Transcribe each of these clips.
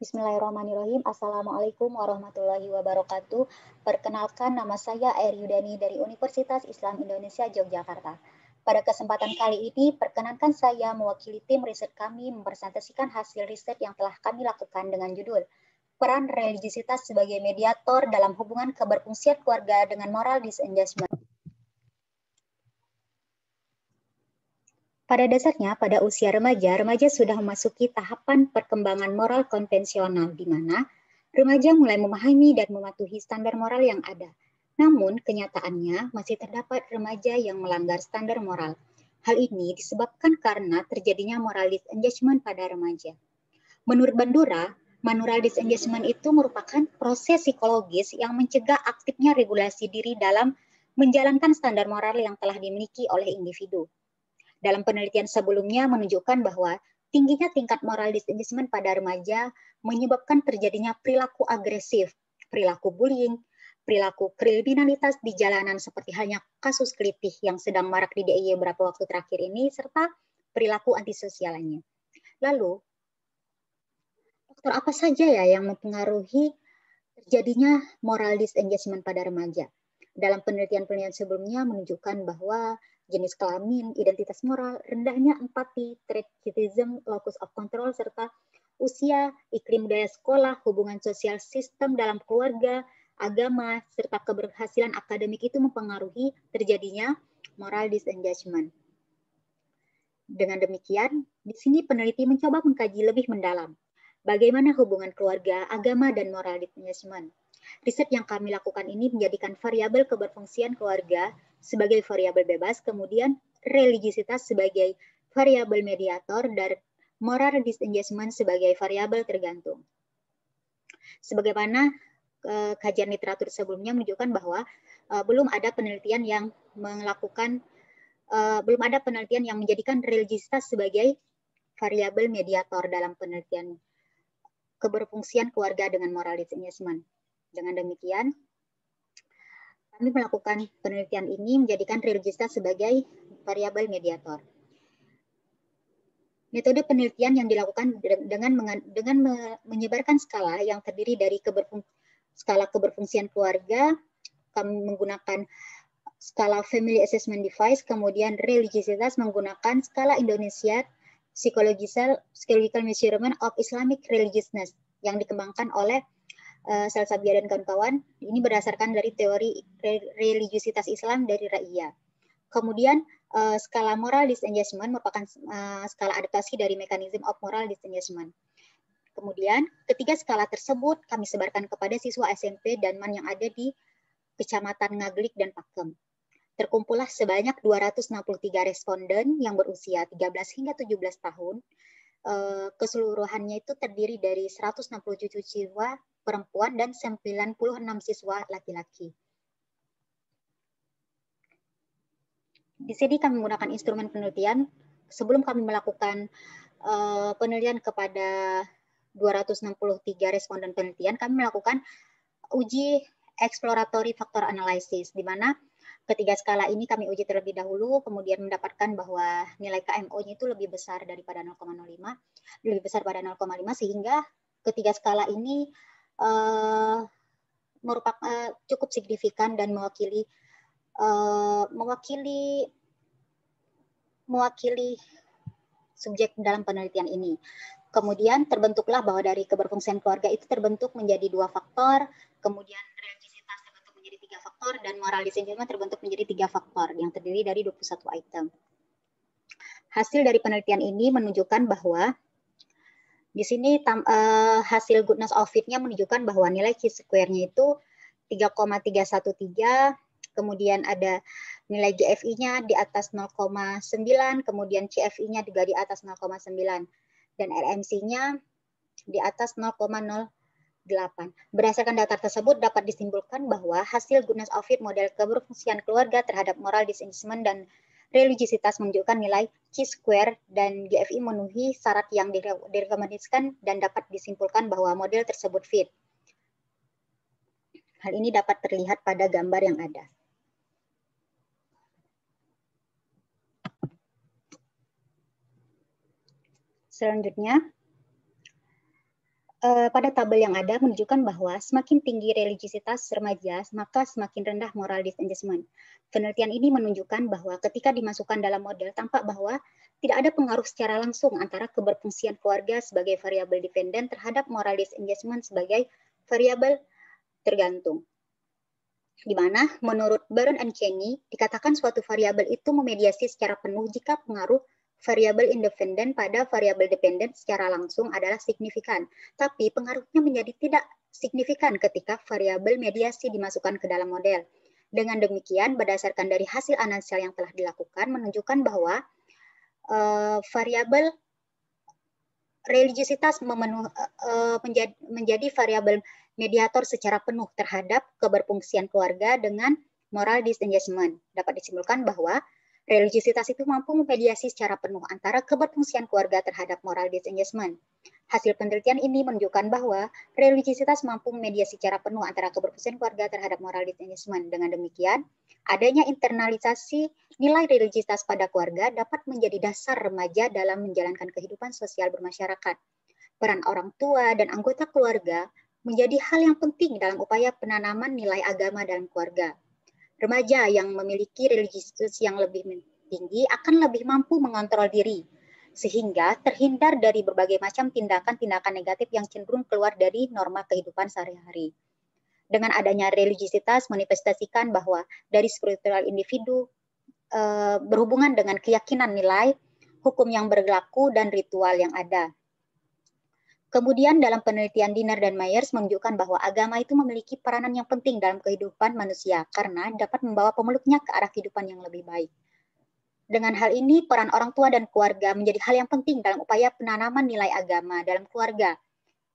Bismillahirrahmanirrahim. Assalamualaikum warahmatullahi wabarakatuh. Perkenalkan nama saya Air Yudani dari Universitas Islam Indonesia Yogyakarta. Pada kesempatan kali ini, perkenankan saya mewakili tim riset kami mempresentasikan hasil riset yang telah kami lakukan dengan judul Peran Religiositas sebagai Mediator dalam Hubungan Keberfungsian Keluarga dengan Moral Disengagement. Pada dasarnya, pada usia remaja, remaja sudah memasuki tahapan perkembangan moral konvensional, di mana remaja mulai memahami dan mematuhi standar moral yang ada. Namun, kenyataannya masih terdapat remaja yang melanggar standar moral. Hal ini disebabkan karena terjadinya moral disengagement pada remaja. Menurut Bandura, moral disengagement itu merupakan proses psikologis yang mencegah aktifnya regulasi diri dalam menjalankan standar moral yang telah dimiliki oleh individu dalam penelitian sebelumnya menunjukkan bahwa tingginya tingkat moral disengagement pada remaja menyebabkan terjadinya perilaku agresif, perilaku bullying, perilaku kriminalitas di jalanan seperti halnya kasus kelitih yang sedang marak di DIY beberapa waktu terakhir ini, serta perilaku antisosial lainnya. Lalu, faktor apa saja ya yang mempengaruhi terjadinya moral disengagement pada remaja? Dalam penelitian-penelitian sebelumnya menunjukkan bahwa jenis kelamin, identitas moral, rendahnya empati, citizen, locus of control, serta usia, iklim budaya sekolah, hubungan sosial sistem dalam keluarga, agama, serta keberhasilan akademik itu mempengaruhi terjadinya moral disengagement. Dengan demikian, di sini peneliti mencoba mengkaji lebih mendalam bagaimana hubungan keluarga, agama, dan moral disengagement. Riset yang kami lakukan ini menjadikan variabel keberfungsian keluarga sebagai variabel bebas, kemudian religiositas sebagai variabel mediator, dan moral disengagement sebagai variabel tergantung. Sebagaimana uh, kajian literatur sebelumnya menunjukkan bahwa uh, belum ada penelitian yang melakukan uh, belum ada penelitian yang menjadikan religiositas sebagai variabel mediator dalam penelitian keberfungsian keluarga dengan moral disengagement. Dengan demikian, kami melakukan penelitian ini menjadikan religiositas sebagai variabel mediator. Metode penelitian yang dilakukan dengan dengan menyebarkan skala yang terdiri dari keberfung, skala keberfungsian keluarga, kami menggunakan skala Family Assessment Device, kemudian religiositas menggunakan skala Indonesia Psychological, Psychological Measurement of Islamic Religiousness yang dikembangkan oleh uh, Salsabia dan kawan-kawan ini berdasarkan dari teori religiusitas Islam dari Ra'iyah. Kemudian uh, skala moral disengagement merupakan uh, skala adaptasi dari mekanisme of moral disengagement. Kemudian ketiga skala tersebut kami sebarkan kepada siswa SMP dan MAN yang ada di Kecamatan Ngaglik dan Pakem. Terkumpullah sebanyak 263 responden yang berusia 13 hingga 17 tahun. Keseluruhannya itu terdiri dari 167 siswa perempuan dan 96 siswa laki-laki. Di sini kami menggunakan instrumen penelitian. Sebelum kami melakukan uh, penelitian kepada 263 responden penelitian, kami melakukan uji exploratory factor analysis, di mana ketiga skala ini kami uji terlebih dahulu, kemudian mendapatkan bahwa nilai KMO-nya itu lebih besar daripada 0,05, lebih besar pada 0,5, sehingga ketiga skala ini uh, merupakan uh, cukup signifikan dan mewakili uh, mewakili mewakili subjek dalam penelitian ini. Kemudian terbentuklah bahwa dari keberfungsian keluarga itu terbentuk menjadi dua faktor, kemudian faktor, dan moral disengagement terbentuk menjadi tiga faktor yang terdiri dari 21 item. Hasil dari penelitian ini menunjukkan bahwa di sini tam, uh, hasil goodness of fit-nya menunjukkan bahwa nilai chi-square-nya itu 3,313, kemudian ada nilai GFI-nya di atas 0,9, kemudian CFI-nya juga di atas 0,9, dan RMC-nya di atas 0,08. Berdasarkan data tersebut dapat disimpulkan bahwa hasil goodness of fit model keberfungsian keluarga terhadap moral disengagement dan religiositas menunjukkan nilai Q-square dan GFI memenuhi syarat yang direkomendasikan dan dapat disimpulkan bahwa model tersebut fit. Hal ini dapat terlihat pada gambar yang ada. Selanjutnya, uh, pada tabel yang ada menunjukkan bahwa semakin tinggi religiositas remaja, maka semakin rendah moral disengagement. Penelitian ini menunjukkan bahwa ketika dimasukkan dalam model, tampak bahwa tidak ada pengaruh secara langsung antara keberfungsian keluarga sebagai variabel dependen terhadap moral disengagement sebagai variabel tergantung. Di mana menurut Baron and Cheney dikatakan suatu variabel itu memediasi secara penuh jika pengaruh variabel independen pada variabel dependen secara langsung adalah signifikan, tapi pengaruhnya menjadi tidak signifikan ketika variabel mediasi dimasukkan ke dalam model. Dengan demikian, berdasarkan dari hasil analisa yang telah dilakukan, menunjukkan bahwa uh, variabel religiositas memenuh, uh, menjadi, menjadi variabel mediator secara penuh terhadap keberfungsian keluarga dengan moral disengagement. Dapat disimpulkan bahwa Religiositas itu mampu memediasi secara penuh antara keberfungsian keluarga terhadap moral disengagement. Hasil penelitian ini menunjukkan bahwa religiositas mampu memediasi secara penuh antara keberfungsian keluarga terhadap moral disengagement. Dengan demikian, adanya internalisasi nilai religiositas pada keluarga dapat menjadi dasar remaja dalam menjalankan kehidupan sosial bermasyarakat. Peran orang tua dan anggota keluarga menjadi hal yang penting dalam upaya penanaman nilai agama dalam keluarga remaja yang memiliki religiusitas yang lebih tinggi akan lebih mampu mengontrol diri, sehingga terhindar dari berbagai macam tindakan-tindakan negatif yang cenderung keluar dari norma kehidupan sehari-hari. Dengan adanya religiusitas manifestasikan bahwa dari spiritual individu eh, berhubungan dengan keyakinan nilai, hukum yang berlaku, dan ritual yang ada. Kemudian dalam penelitian Dinner dan Myers menunjukkan bahwa agama itu memiliki peranan yang penting dalam kehidupan manusia karena dapat membawa pemeluknya ke arah kehidupan yang lebih baik. Dengan hal ini, peran orang tua dan keluarga menjadi hal yang penting dalam upaya penanaman nilai agama dalam keluarga.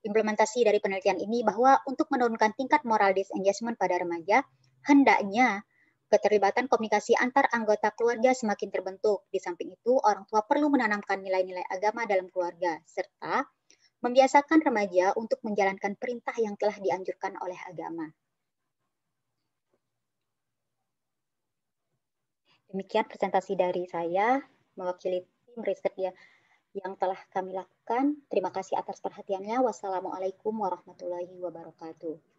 Implementasi dari penelitian ini bahwa untuk menurunkan tingkat moral disengagement pada remaja, hendaknya keterlibatan komunikasi antar anggota keluarga semakin terbentuk. Di samping itu, orang tua perlu menanamkan nilai-nilai agama dalam keluarga, serta membiasakan remaja untuk menjalankan perintah yang telah dianjurkan oleh agama. Demikian presentasi dari saya mewakili tim riset ya yang telah kami lakukan. Terima kasih atas perhatiannya. Wassalamualaikum warahmatullahi wabarakatuh.